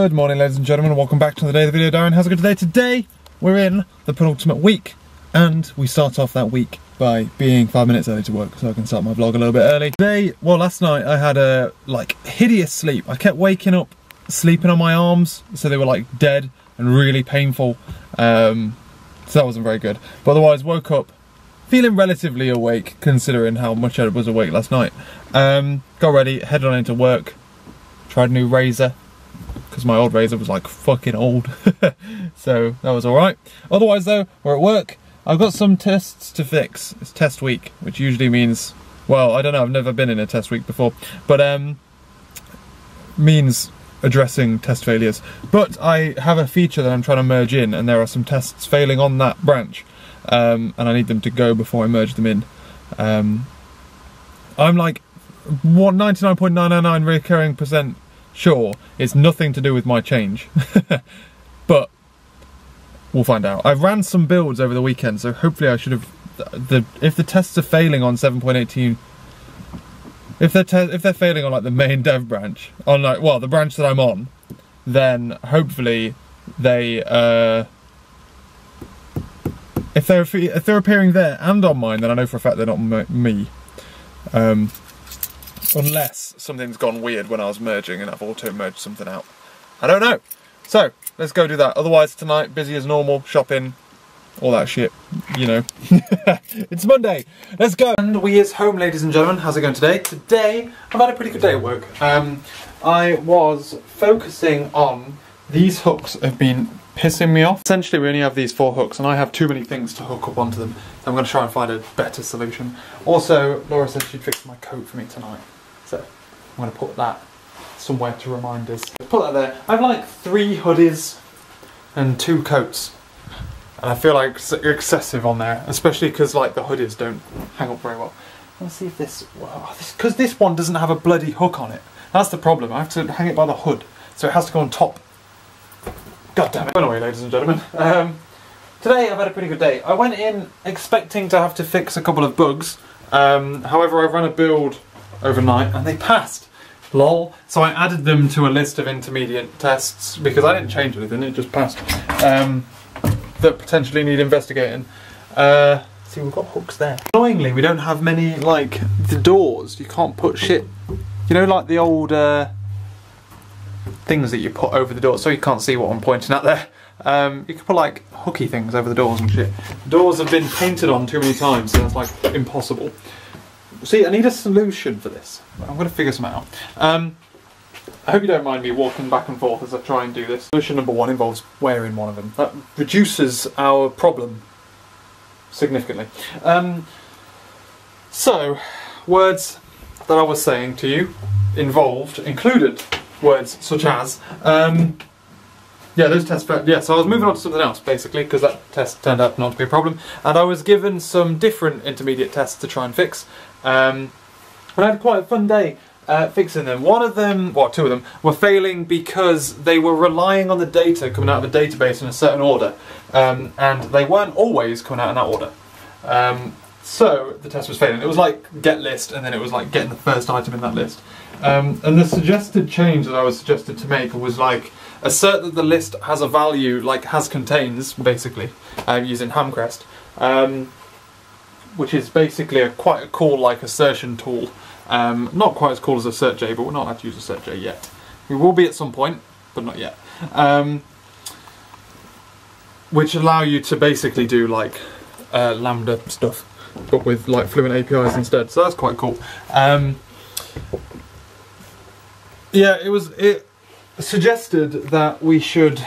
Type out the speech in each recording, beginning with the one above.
Good morning ladies and gentlemen, welcome back to the day of the video. Darren, how's it going today? Today we're in the penultimate week and we start off that week by being five minutes early to work so I can start my vlog a little bit early. Today, well last night I had a like hideous sleep. I kept waking up sleeping on my arms so they were like dead and really painful. Um, so that wasn't very good. But otherwise woke up feeling relatively awake considering how much I was awake last night. Um, got ready, headed on into work, tried a new razor, because my old razor was like fucking old. so that was alright. Otherwise though, we're at work. I've got some tests to fix. It's test week, which usually means, well, I don't know, I've never been in a test week before, but um, means addressing test failures. But I have a feature that I'm trying to merge in and there are some tests failing on that branch um, and I need them to go before I merge them in. Um, I'm like 99.999 recurring percent sure it's nothing to do with my change. but we'll find out. I ran some builds over the weekend, so hopefully I should have. The if the tests are failing on 7.18, if they're if they're failing on like the main dev branch, on like well the branch that I'm on, then hopefully they. Uh, if they're if they're appearing there and on mine, then I know for a fact they're not me. Um, Unless something's gone weird when I was merging and I've auto-merged something out. I don't know. So, let's go do that. Otherwise, tonight, busy as normal, shopping, all that shit, you know. it's Monday, let's go. And we is home, ladies and gentlemen. How's it going today? Today, I've had a pretty good day at work. Um, I was focusing on these hooks have been pissing me off. Essentially, we only have these four hooks, and I have too many things to hook up onto them. I'm going to try and find a better solution. Also, Laura said she'd fix my coat for me tonight. I'm going to put that somewhere to remind us. Put that there. I have like three hoodies and two coats. And I feel like excessive on there, especially because like the hoodies don't hang up very well. Let's see if this, because this, this one doesn't have a bloody hook on it. That's the problem. I have to hang it by the hood, so it has to go on top. God damn it. Anyway, ladies and gentlemen, um, today I've had a pretty good day. I went in expecting to have to fix a couple of bugs. Um, however, I've run a build overnight and they passed. Lol. So I added them to a list of intermediate tests because I didn't change anything, it just passed. Um, that potentially need investigating. Uh, see, we've got hooks there. Annoyingly, we don't have many, like, the doors. You can't put shit. You know, like the old uh, things that you put over the door, so you can't see what I'm pointing at there. Um, you can put like hooky things over the doors and shit. Doors have been painted on too many times, so that's like impossible. See, I need a solution for this. I'm going to figure some out. Um, I hope you don't mind me walking back and forth as I try and do this. Solution number one involves wearing one of them. That reduces our problem significantly. Um, so, words that I was saying to you involved, included words such as, um, yeah, those tests. Yeah, so I was moving on to something else basically because that test turned out not to be a problem, and I was given some different intermediate tests to try and fix. Um, and I had quite a fun day uh, fixing them. One of them, well, two of them, were failing because they were relying on the data coming out of the database in a certain order, um, and they weren't always coming out in that order. Um, so the test was failing. It was like get list, and then it was like getting the first item in that list. Um, and the suggested change that I was suggested to make was like assert that the list has a value, like has contains, basically, uh, using Hamcrest, um, which is basically a quite a cool like assertion tool. Um, not quite as cool as AssertJ, but we're not allowed to use AssertJ yet. We will be at some point, but not yet. Um, which allow you to basically do like uh, Lambda stuff, but with like Fluent APIs instead. So that's quite cool. Um, yeah, it was it suggested that we should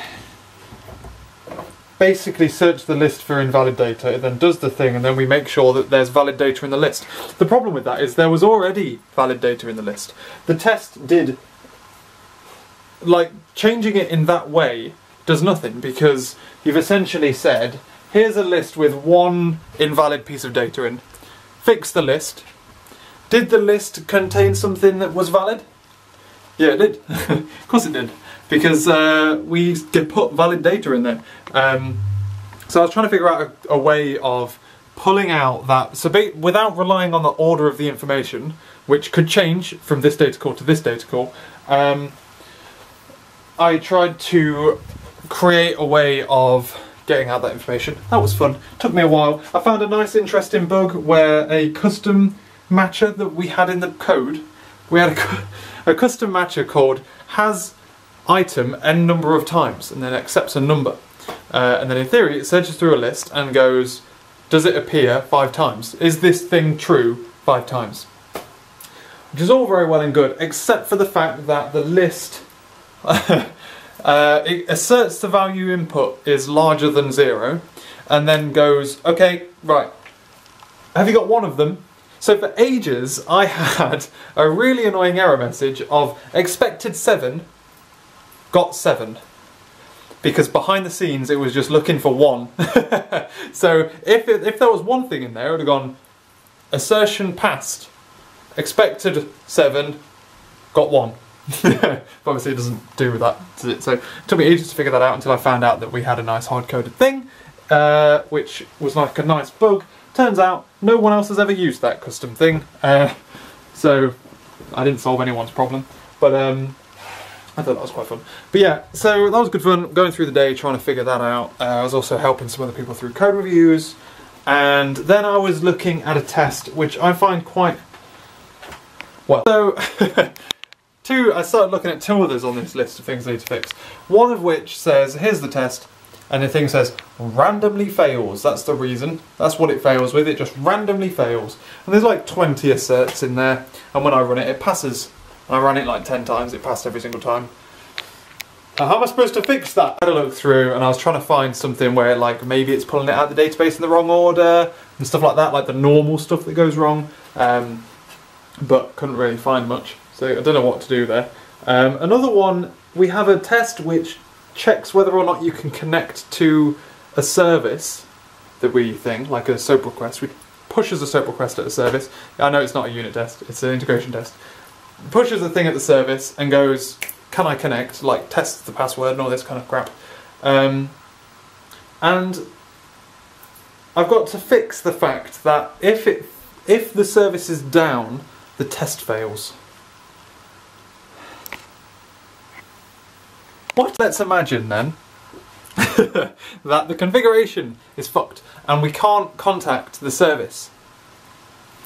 basically search the list for invalid data, it then does the thing, and then we make sure that there's valid data in the list. The problem with that is there was already valid data in the list. The test did, like, changing it in that way does nothing because you've essentially said, here's a list with one invalid piece of data in. Fix the list. Did the list contain something that was valid? Yeah, it did. of course it did. Because uh, we put valid data in there. Um, so I was trying to figure out a, a way of pulling out that, so be, without relying on the order of the information, which could change from this data call to this data call, um, I tried to create a way of getting out that information. That was fun. Took me a while. I found a nice interesting bug where a custom matcher that we had in the code, we had a, a custom matcher called has item n number of times and then accepts a number. Uh, and then in theory it searches through a list and goes, does it appear five times? Is this thing true five times? Which is all very well and good, except for the fact that the list uh, it asserts the value input is larger than zero, and then goes, okay, right, have you got one of them? So for ages, I had a really annoying error message of expected seven, got seven. Because behind the scenes, it was just looking for one. so if, it, if there was one thing in there, it would have gone assertion passed, expected seven, got one. but obviously it doesn't do with that. So it took me ages to figure that out until I found out that we had a nice hard-coded thing, uh, which was like a nice bug. Turns out no one else has ever used that custom thing, uh, so I didn't solve anyone's problem. But um, I thought that was quite fun. But yeah, so that was good fun, going through the day trying to figure that out. Uh, I was also helping some other people through code reviews, and then I was looking at a test which I find quite well. So, two, I started looking at two others on this list of things I need to fix. One of which says, here's the test, and the thing says, randomly fails. That's the reason. That's what it fails with. It just randomly fails. And there's like 20 asserts in there, and when I run it, it passes. I ran it like 10 times, it passed every single time. Now, how am I supposed to fix that? I had a look through and I was trying to find something where like maybe it's pulling it out of the database in the wrong order and stuff like that, like the normal stuff that goes wrong. Um, but couldn't really find much, so I don't know what to do there. Um, another one, we have a test which checks whether or not you can connect to a service that we think, like a SOAP request. We pushes a SOAP request at a service. I know it's not a unit test, it's an integration test pushes the thing at the service and goes, can I connect? Like tests the password and all this kind of crap. Um, and I've got to fix the fact that if it if the service is down, the test fails. What? Let's imagine then that the configuration is fucked and we can't contact the service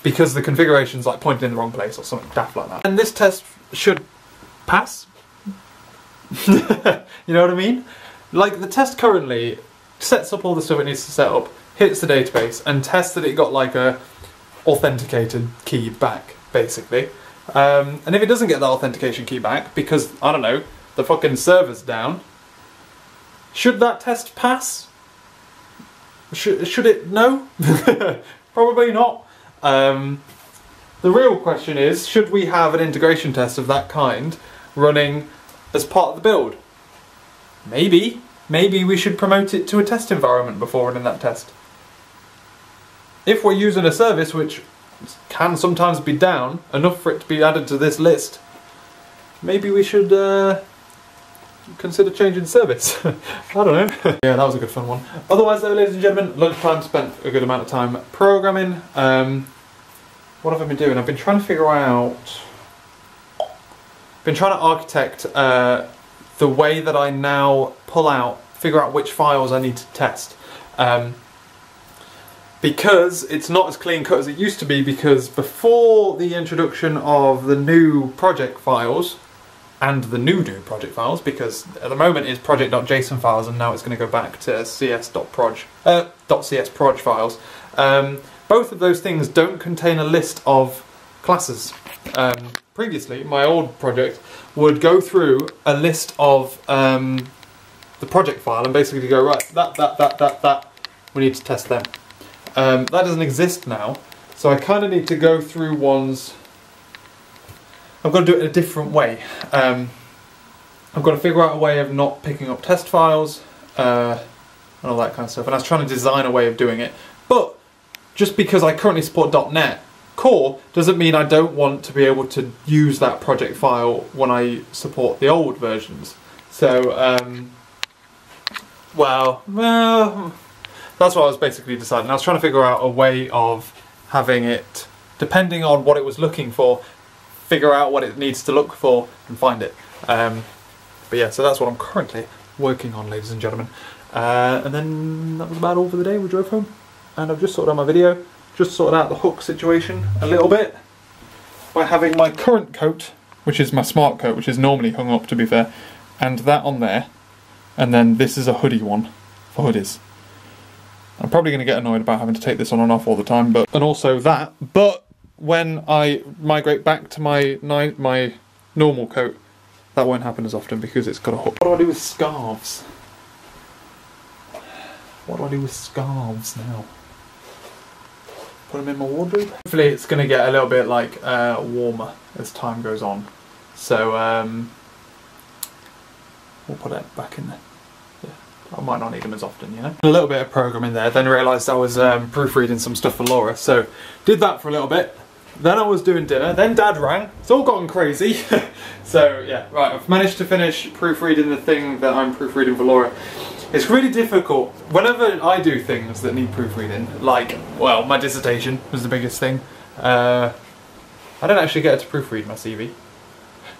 because the configuration's like pointed in the wrong place or something daft like that. And this test should pass. you know what I mean? Like the test currently sets up all the stuff it needs to set up, hits the database, and tests that it got like a authenticated key back, basically. Um, and if it doesn't get that authentication key back, because, I don't know, the fucking server's down, should that test pass? Should, should it? No? Probably not. Um, the real question is, should we have an integration test of that kind running as part of the build? Maybe. Maybe we should promote it to a test environment before running that test. If we're using a service which can sometimes be down, enough for it to be added to this list, maybe we should uh, consider changing service. I don't know. yeah, that was a good fun one. Otherwise though, ladies and gentlemen, lunchtime spent a good amount of time programming. Um, what have I been doing? I've been trying to figure out... been trying to architect uh, the way that I now pull out, figure out which files I need to test. Um, because it's not as clean cut as it used to be because before the introduction of the new project files, and the new do project files because at the moment it's project.json files and now it's going to go back to cs.proj uh, .csproj files. Um, both of those things don't contain a list of classes. Um, previously, my old project would go through a list of um, the project file and basically go, right, that, that, that, that, that, we need to test them. Um, that doesn't exist now, so I kind of need to go through ones I've got to do it in a different way. Um, I've got to figure out a way of not picking up test files uh, and all that kind of stuff. And I was trying to design a way of doing it. But just because I currently support .NET Core doesn't mean I don't want to be able to use that project file when I support the old versions. So, um, well, well, that's what I was basically deciding. I was trying to figure out a way of having it, depending on what it was looking for, figure out what it needs to look for and find it. Um, But yeah, so that's what I'm currently working on, ladies and gentlemen. Uh, and then that was about all for the day. We drove home, and I've just sorted out my video, just sorted out the hook situation a little bit by having my current coat, which is my smart coat, which is normally hung up to be fair, and that on there, and then this is a hoodie one for hoodies. I'm probably going to get annoyed about having to take this on and off all the time, but and also that. But when I migrate back to my my normal coat, that won't happen as often because it's got a hook. What do I do with scarves? What do I do with scarves now? Put them in my wardrobe. Hopefully, it's going to get a little bit like uh, warmer as time goes on. So um, we'll put it back in there. I might not need them as often, you know. A little bit of programming there, then realised I was um, proofreading some stuff for Laura, so did that for a little bit. Then I was doing dinner, then Dad rang. It's all gotten crazy. so yeah, right, I've managed to finish proofreading the thing that I'm proofreading for Laura. It's really difficult. Whenever I do things that need proofreading, like, well, my dissertation was the biggest thing. Uh, I don't actually get to proofread my CV.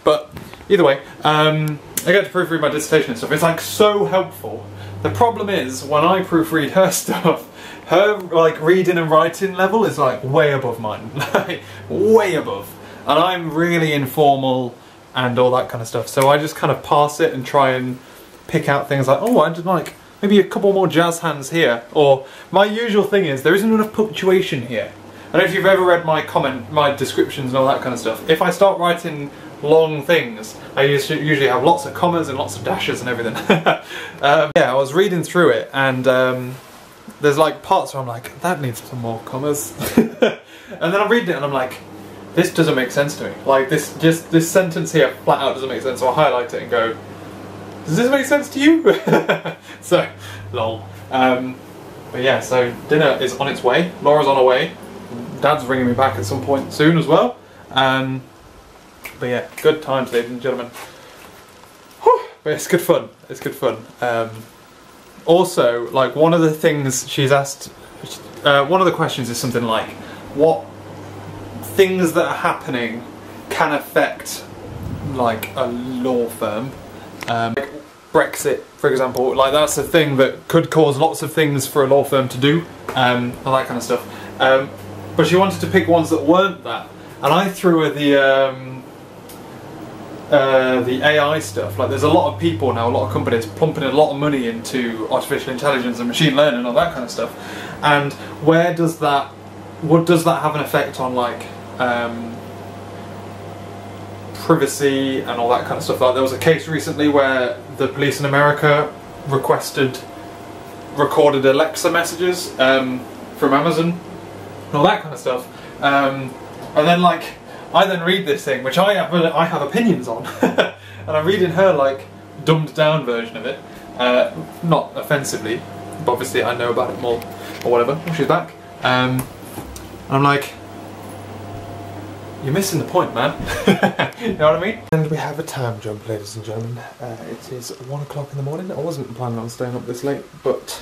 But either way, um, I get to proofread my dissertation and stuff. It's like so helpful the problem is, when I proofread her stuff, her like reading and writing level is like way above mine, like way above. And I'm really informal and all that kind of stuff. So I just kind of pass it and try and pick out things like, oh, I just like maybe a couple more jazz hands here. Or my usual thing is there isn't enough punctuation here. I don't know if you've ever read my comment, my descriptions and all that kind of stuff. If I start writing long things. I usually have lots of commas and lots of dashes and everything. um, yeah, I was reading through it and um, there's like parts where I'm like, that needs some more commas. and then I'm reading it and I'm like, this doesn't make sense to me. Like this, just this sentence here flat out doesn't make sense. So I highlight it and go, does this make sense to you? so, lol. Um, but yeah, so dinner is on its way. Laura's on her way. Dad's ringing me back at some point soon as well. Um, but yeah, good times, ladies and gentlemen. Whew, but it's good fun. It's good fun. Um, also, like one of the things she's asked, uh, one of the questions is something like, what things that are happening can affect like a law firm. Um, like Brexit, for example, like that's a thing that could cause lots of things for a law firm to do, um, all that kind of stuff. Um, but she wanted to pick ones that weren't that, and I threw her the um, uh, the AI stuff. Like, there's a lot of people now, a lot of companies pumping a lot of money into artificial intelligence and machine learning and all that kind of stuff. And where does that, what does that have an effect on like um, privacy and all that kind of stuff? Like, there was a case recently where the police in America requested recorded Alexa messages um, from Amazon and all that kind of stuff. Um, and then like I then read this thing, which I have, I have opinions on, and I'm reading her like dumbed down version of it, uh, not offensively, but obviously I know about it more or whatever. Oh, she's back. Um, I'm like, you're missing the point, man. you know what I mean? And we have a time jump, ladies and gentlemen. Uh, it is one o'clock in the morning. I wasn't planning on staying up this late, but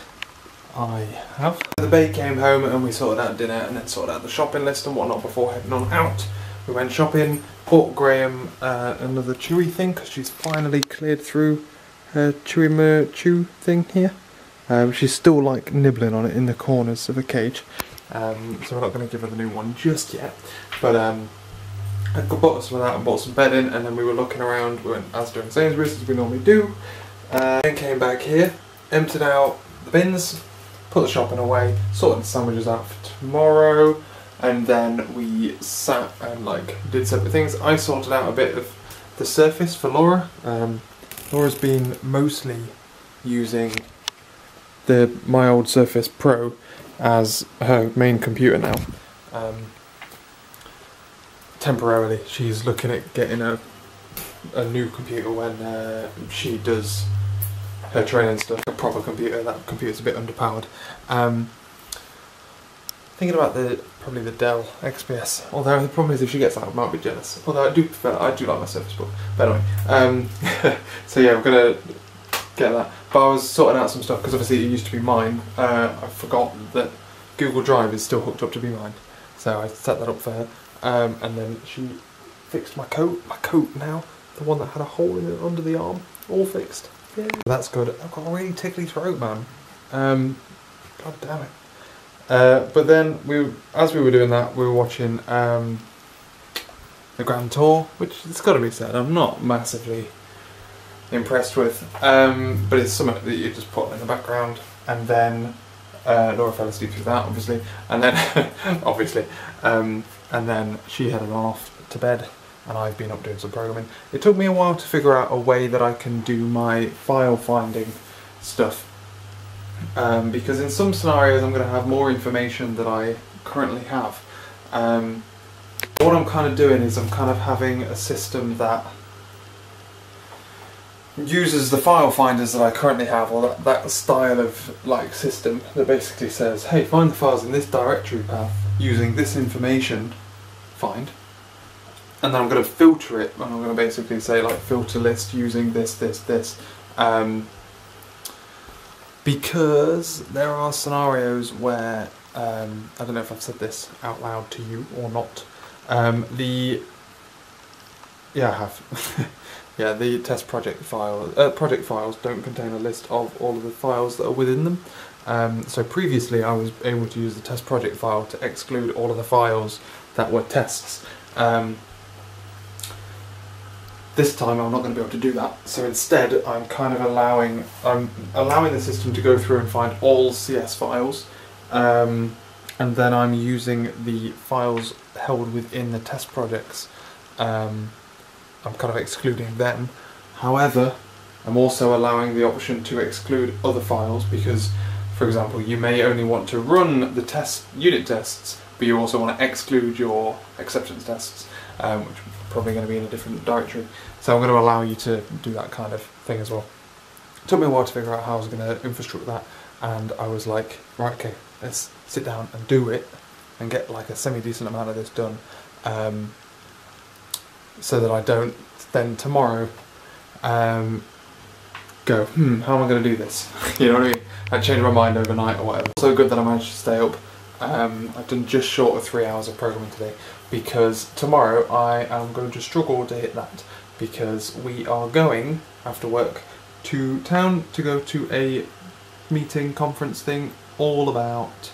I have. The babe came home and we sorted out dinner and then sorted out the shopping list and whatnot before heading on out. We went shopping, bought Graham uh, another chewy thing because she's finally cleared through her chewy mer chew thing here. Um, she's still like nibbling on it in the corners of the cage. Um, so we're not going to give her the new one just yet. But um, I bought some of that and bought some bedding and then we were looking around, we went as doing Sainsbury's as we normally do. Uh, then came back here, emptied out the bins, put the shopping away, sorted the sandwiches out for tomorrow and then we sat and like did separate things. I sorted out a bit of the Surface for Laura. Um, Laura's been mostly using the my old Surface Pro as her main computer now. Um, temporarily, she's looking at getting a a new computer when uh, she does her training stuff. A proper computer. That computer's a bit underpowered. Um, Thinking about the probably the Dell XPS. Although the problem is if she gets that, I might be jealous. Although I do prefer, I do like my Surface Book. But anyway, um, so yeah, I'm gonna get that. But I was sorting out some stuff because obviously it used to be mine. Uh, I forgot that Google Drive is still hooked up to be mine, so I set that up for her. Um, and then she fixed my coat. My coat now, the one that had a hole in it under the arm. all fixed. Yeah. That's good. I've got a really tickly throat, man. Um, God damn it. Uh, but then we, as we were doing that, we were watching um, the Grand Tour, which it's got to be said, I'm not massively impressed with. Um, but it's something that you just put in the background, and then uh, Laura fell asleep through that, obviously, and then obviously, um, and then she headed off to bed, and I've been up doing some programming. It took me a while to figure out a way that I can do my file finding stuff, um, because in some scenarios I'm going to have more information than I currently have. Um, what I'm kind of doing is I'm kind of having a system that uses the file finders that I currently have, or that, that style of like system that basically says, hey, find the files in this directory path using this information, find, and then I'm going to filter it, and I'm going to basically say like filter list using this, this, this, um, because there are scenarios where um, I don't know if I've said this out loud to you or not. Um, the yeah, I have. Yeah, the test project file, uh, project files don't contain a list of all of the files that are within them. Um, so previously I was able to use the test project file to exclude all of the files that were tests. This time I'm not going to be able to do that. So instead I'm kind of allowing, I'm allowing the system to go through and find all CS files. Um, and then I'm using the files held within the test projects um, I'm kind of excluding them. However, I'm also allowing the option to exclude other files because, for example, you may only want to run the test unit tests, but you also want to exclude your acceptance tests, um, which probably going to be in a different directory. So I'm going to allow you to do that kind of thing as well. It took me a while to figure out how I was going to infrastructure that, and I was like, right, okay, let's sit down and do it and get like a semi-decent amount of this done. Um, so that I don't then tomorrow um, go, hmm, how am I going to do this? you know what I mean? I changed my mind overnight or whatever. So good that I managed to stay up. Um, I've done just short of three hours of programming today because tomorrow I am going to struggle to hit that because we are going after work to town to go to a meeting conference thing all about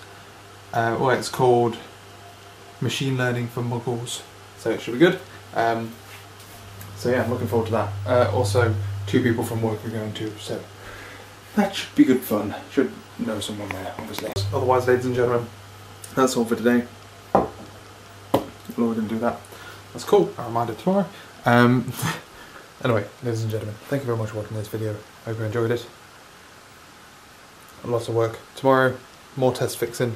uh, well it's called machine learning for muggles so it should be good um, so yeah, I'm looking forward to that. Uh, also, two people from work are going to, so that should be good fun. Should know someone there, obviously. Otherwise, ladies and gentlemen, that's all for today. Laura didn't do that. That's cool. I reminded tomorrow. Um, anyway, ladies and gentlemen, thank you very much for watching this video. I hope you enjoyed it. Lots of work. Tomorrow, more test fixing.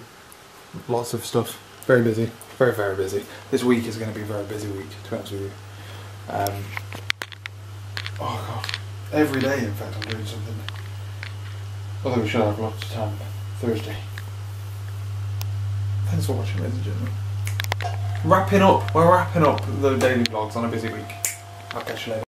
Lots of stuff. Very busy. Very, very busy. This week is going to be a very busy week, to be honest with you. Um, oh god. Every day, in fact, I'm doing something. Although we should have lots of time Thursday. Thanks for watching, ladies and gentlemen. Wrapping up. We're wrapping up the daily vlogs on a busy week. I'll catch you later.